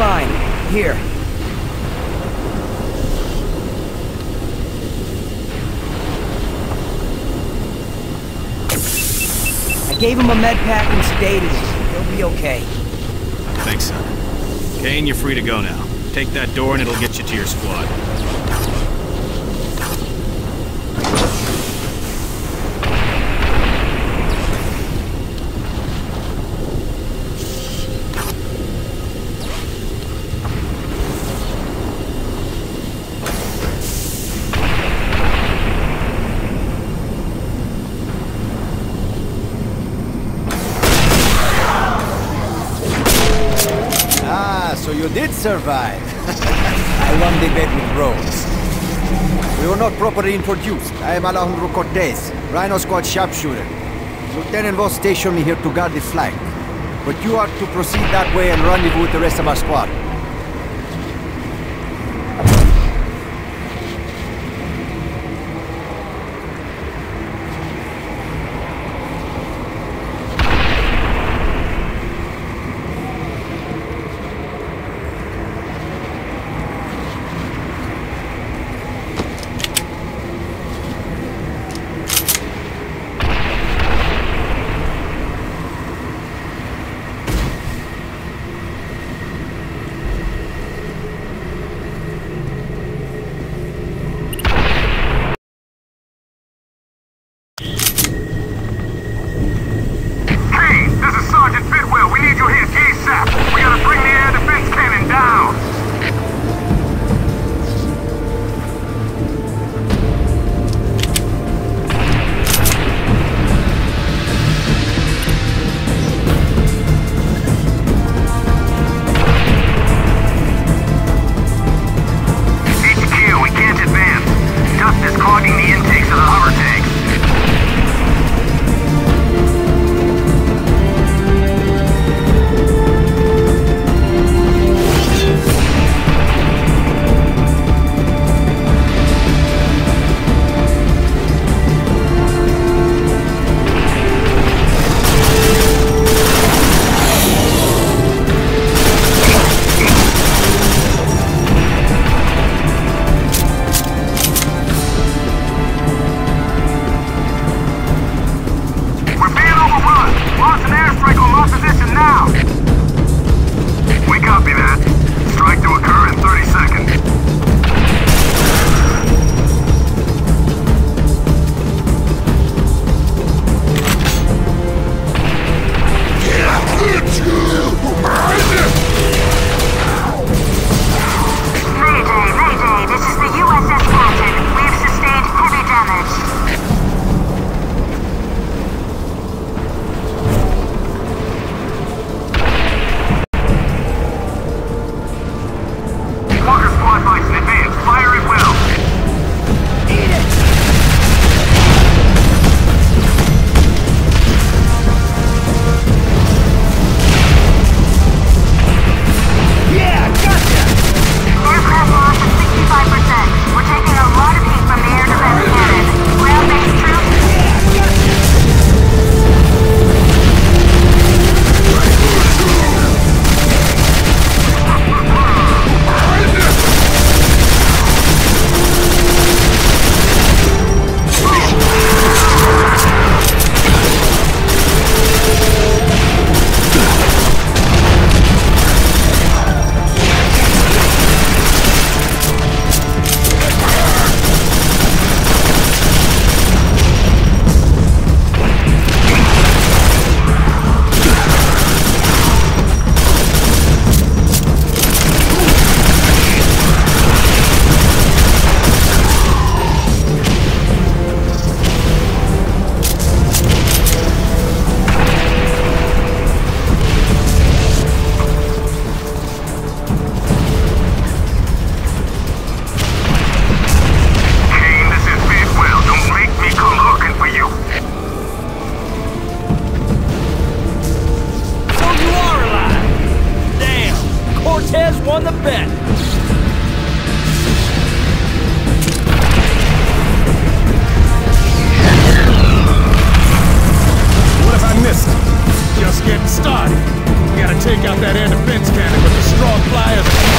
fine. Here. I gave him a med pack and sedated him. He'll be okay. Thanks, son. Kane, you're free to go now. Take that door and it'll get you to your squad. Did survive. I won the bet with Rose. We were not properly introduced. I am Alejandro Cortez, Rhino Squad sharpshooter. Lieutenant Voss stationed me here to guard the flank. But you are to proceed that way and rendezvous with the rest of our squad. The bet! What have I missed? Just getting started. We gotta take out that air defense cannon, but the Strogg flyers